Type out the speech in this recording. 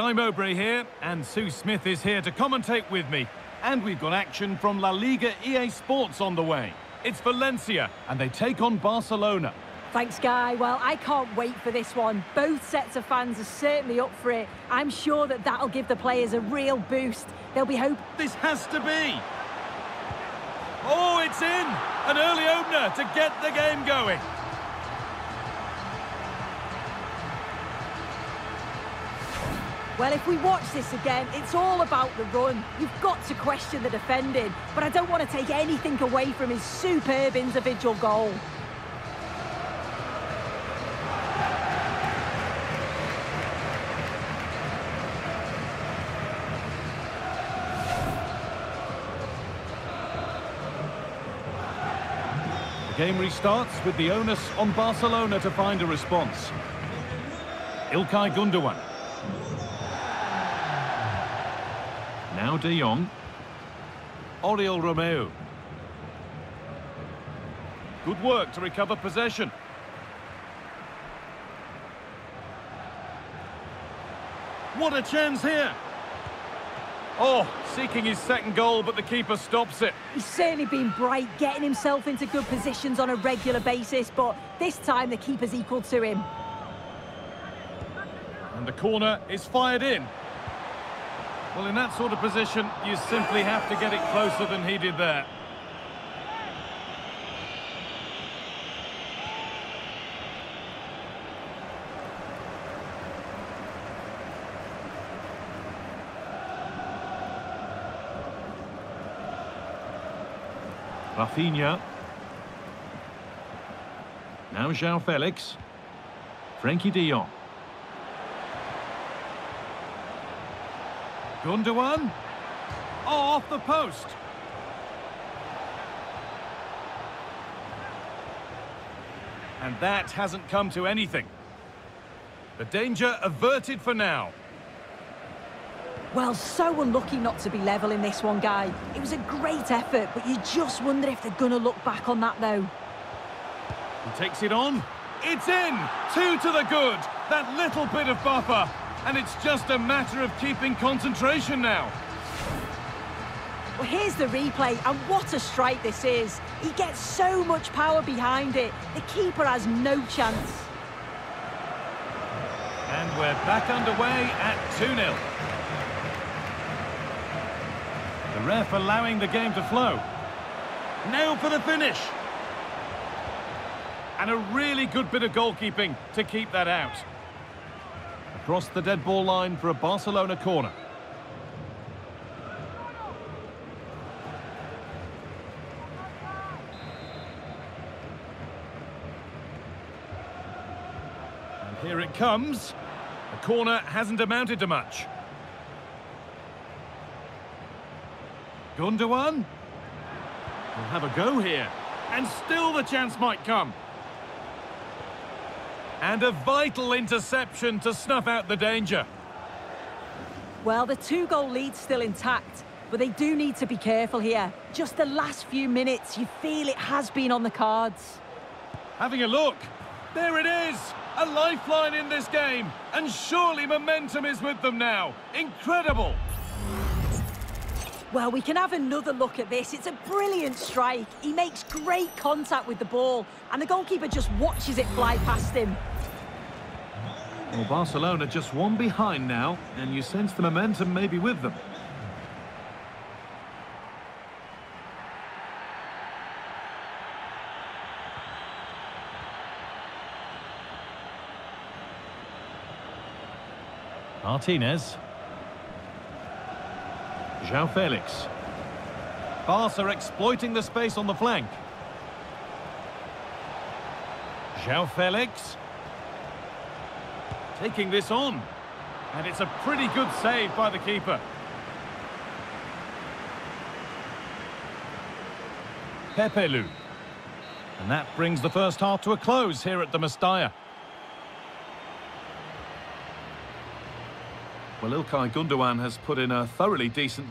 Guy Mowbray here, and Sue Smith is here to commentate with me. And we've got action from La Liga EA Sports on the way. It's Valencia, and they take on Barcelona. Thanks, Guy. Well, I can't wait for this one. Both sets of fans are certainly up for it. I'm sure that that'll give the players a real boost. They'll be hope. This has to be. Oh, it's in! An early opener to get the game going. Well, if we watch this again, it's all about the run. You've got to question the defending, but I don't want to take anything away from his superb individual goal. The game restarts with the onus on Barcelona to find a response. Ilkay Gundogan. Now De Jong. Oriol Romeu. Good work to recover possession. What a chance here! Oh, seeking his second goal, but the keeper stops it. He's certainly been bright, getting himself into good positions on a regular basis, but this time the keeper's equal to him. And the corner is fired in. Well, in that sort of position, you simply have to get it closer than he did there. Rafinha. Now João Felix. Frenkie de Jong. Gundogan. Off the post. And that hasn't come to anything. The danger averted for now. Well, so unlucky not to be level in this one, Guy. It was a great effort, but you just wonder if they're going to look back on that, though. He takes it on. It's in! Two to the good. That little bit of buffer. And it's just a matter of keeping concentration now. Well, here's the replay, and what a strike this is. He gets so much power behind it. The keeper has no chance. And we're back underway at 2-0. The ref allowing the game to flow. Now for the finish. And a really good bit of goalkeeping to keep that out. Across the dead ball line for a Barcelona corner. And here it comes. The corner hasn't amounted to much. Gundogan. Will have a go here. And still the chance might come. And a vital interception to snuff out the danger. Well, the two-goal lead's still intact, but they do need to be careful here. Just the last few minutes, you feel it has been on the cards. Having a look. There it is. A lifeline in this game. And surely momentum is with them now. Incredible. Well, we can have another look at this. It's a brilliant strike. He makes great contact with the ball, and the goalkeeper just watches it fly past him. Well, Barcelona just one behind now, and you sense the momentum may be with them. Martinez. João Felix. Barca exploiting the space on the flank. João Felix. Taking this on. And it's a pretty good save by the keeper. Pepelu. And that brings the first half to a close here at the Mestalla. Well, Ilkay Gundogan has put in a thoroughly decent